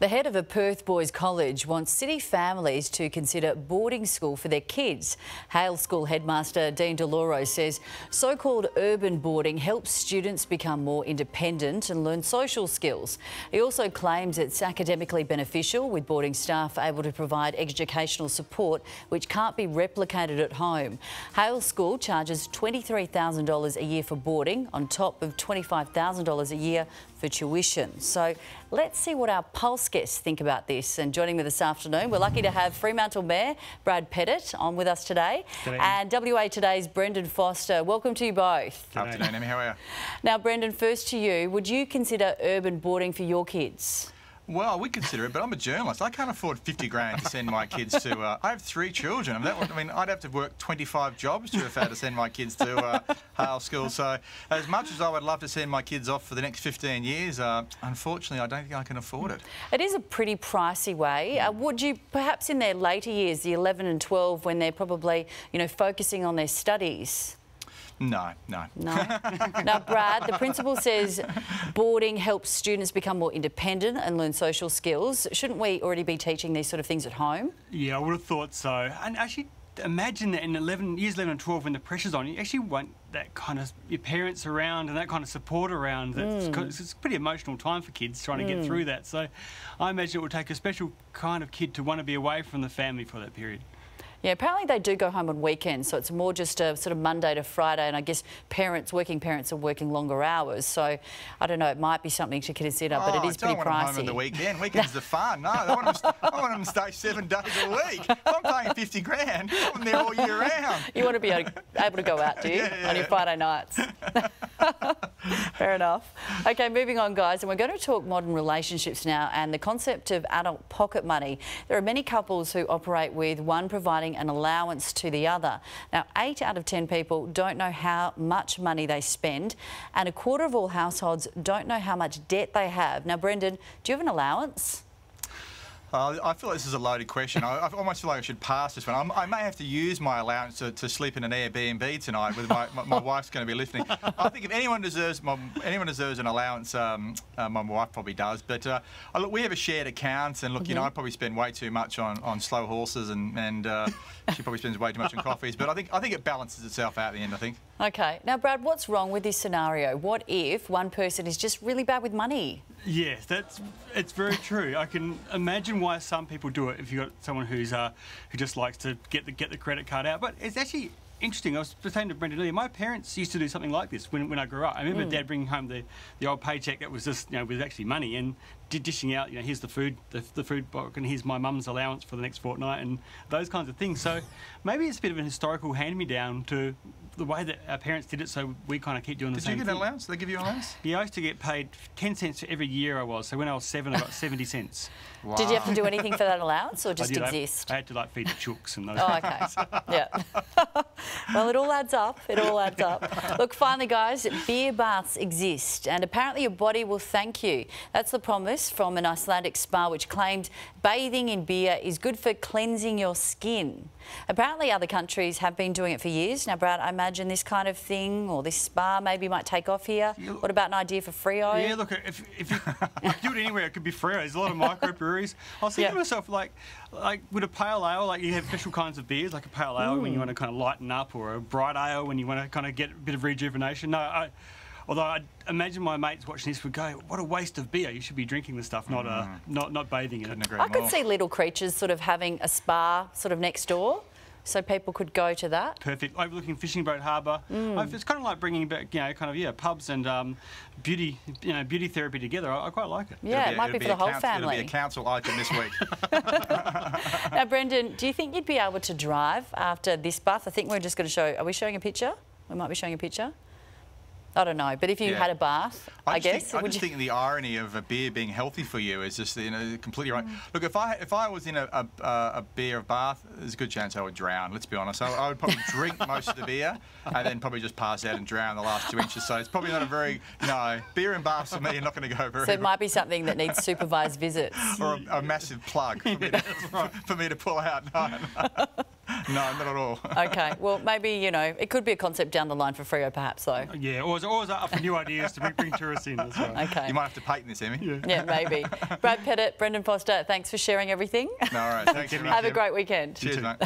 The head of a Perth boys' college wants city families to consider boarding school for their kids. Hale School headmaster Dean Dell'Oro says so called urban boarding helps students become more independent and learn social skills. He also claims it's academically beneficial, with boarding staff able to provide educational support which can't be replicated at home. Hale School charges $23,000 a year for boarding, on top of $25,000 a year for tuition. So let's see what our Pulse guests think about this. And joining me this afternoon, we're lucky to have Fremantle Mayor Brad Pettit on with us today. And WA Today's Brendan Foster. Welcome to you both. Good afternoon, Emmy. How are you? Now, Brendan, first to you. Would you consider urban boarding for your kids? Well, we consider it, but I'm a journalist. I can't afford 50 grand to send my kids to. Uh, I have three children. I mean, I mean, I'd have to work 25 jobs to had to send my kids to uh, Hale School. So, as much as I would love to send my kids off for the next 15 years, uh, unfortunately, I don't think I can afford it. It is a pretty pricey way. Uh, would you, perhaps in their later years, the 11 and 12, when they're probably, you know, focusing on their studies? No, no. No. now, Brad, the principal says boarding helps students become more independent and learn social skills. Shouldn't we already be teaching these sort of things at home? Yeah, I would have thought so. And actually, imagine that in 11 years 11 and 12 when the pressure's on you actually want that kind of your parents around and that kind of support around mm. it's, it's, a pretty emotional time for kids trying to mm. get through that so i imagine it would take a special kind of kid to want to be away from the family for that period yeah, apparently they do go home on weekends, so it's more just a sort of Monday to Friday, and I guess parents, working parents, are working longer hours. So I don't know, it might be something to consider, oh, but it oh, pretty pricey. I don't want them home on the weekend. Weekends are fun. No, I want, them, I want them to stay seven days a week. I'm paying 50 grand. I'm there all year round. You want to be able to, able to go out, do you, yeah, yeah. on your Friday nights? Fair enough. Okay, moving on, guys, and we're going to talk modern relationships now and the concept of adult pocket money. There are many couples who operate with one providing an allowance to the other. Now, eight out of 10 people don't know how much money they spend, and a quarter of all households don't know how much debt they have. Now, Brendan, do you have an allowance? Uh, I feel like this is a loaded question. I, I, almost feel like I should pass this one. I'm, i may have to use my allowance to, to, sleep in an Airbnb tonight with my, my, my wife's going to be listening. I think if anyone deserves my, anyone deserves an allowance, um, uh, my wife probably does. But uh, look, we have a shared account, and look, mm -hmm. you know. I probably spend way too much on, on slow horses, and, and uh, she probably spends way too much on coffees. But I think I think it balances itself out at the end. I think. Okay. Now, Brad, what's wrong with this scenario? What if one person is just really bad with money? Yes, that's it's very true. I can imagine why some people do it if you've got someone who's uh, who just likes to get the get the credit card out. But it's actually interesting. I was saying to Brendan earlier, my parents used to do something like this when, when I grew up. I remember mm. Dad bringing home the, the old paycheck that was just, you know, was actually money and dishing out, you know, here's the food, the, the food box, and here's my mum's allowance for the next fortnight, and those kinds of things. So maybe it's a bit of an historical hand-me-down to the way that our parents did it, so we kind of keep doing the did same Did you get an allowance? They give you an allowance? Yeah, I used to get paid 10 cents for every year I was. So when I was seven, I got 70 cents. Wow. Did you have to do anything for that allowance or just exist? I, I, had to like feed the chooks and those. Oh, okay. yeah. well, it all adds up. It all adds up. Look, finally, guys, beer baths exist, and apparently your body will thank you. That's the promise from an Icelandic spa which claimed bathing in beer is good for cleansing your skin. Apparently, other countries have been doing it for years. Now, Brad, I imagine this kind of thing or this spa maybe might take off here. What about an idea for Freo? Yeah, look, if, if you do it anywhere, it could be Freo. There's a lot of microbreweries. I was thinking yeah. to myself, like, like with a pale ale, like you have special kinds of beers, like a pale ale mm. when you want to kind of lighten up, or a bright ale when you want to kind of get a bit of rejuvenation. No, I. Although I imagine my mates watching this would go, "What a waste of beer! You should be drinking the stuff, not uh, mm. not not bathing in Couldn't it." I could see Little Creatures sort of having a spa sort of next door so people could go to that. Perfect. Overlooking Fishing Boat Harbour. Mm. It's kind of like bringing back, you know, kind of yeah, pubs and um, beauty, you know, beauty therapy together. I, I quite like it. Yeah, it might be, be for the whole family. It'll be a council item this week. now, Brendan, do you think you'd be able to drive after this bath? I think we're just going to show. Are we showing a picture? We might be showing a picture. I don't know, but if you yeah. had a bath, I, I guess. Think, I just you... think the irony of a beer being healthy for you is just you know completely right. Mm. Look, if I if I was in a, a, a, beer of bath, there's a good chance I would drown. Let's be honest. I, I would probably drink most of the beer and then probably just pass out and drown the last two inches. So it's probably not a very no beer and baths for me are not going to go very. So it might be something that needs supervised visits or a, massive plug for me to, for me to pull out. No, no. No, not at all. Okay, well, maybe, you know, it could be a concept down the line for Freo, perhaps, though. Yeah, always, always up for new ideas to bring, bring tourists in as well. Okay. You might have to patent this, Emmy. Yeah, maybe. Brad Pettit, Brendan Foster, thanks for sharing everything. No, all right. Thanks very much, Have a great weekend. Cheers, mate.